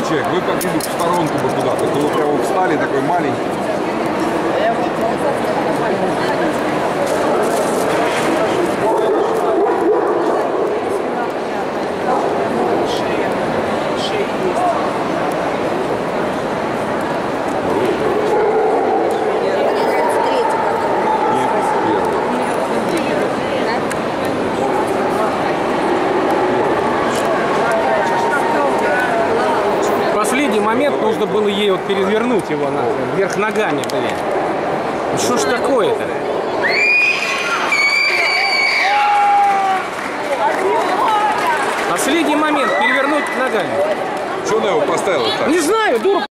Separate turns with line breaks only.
человек, вы как-нибудь в сторонку
бы куда-то, то вы прямо встали, такой маленький. Последний момент нужно было ей вот перевернуть его на, вверх ногами, блин. Ну что ж такое-то? Последний момент перевернуть ногами.
Что она его поставила так?
Не знаю, дура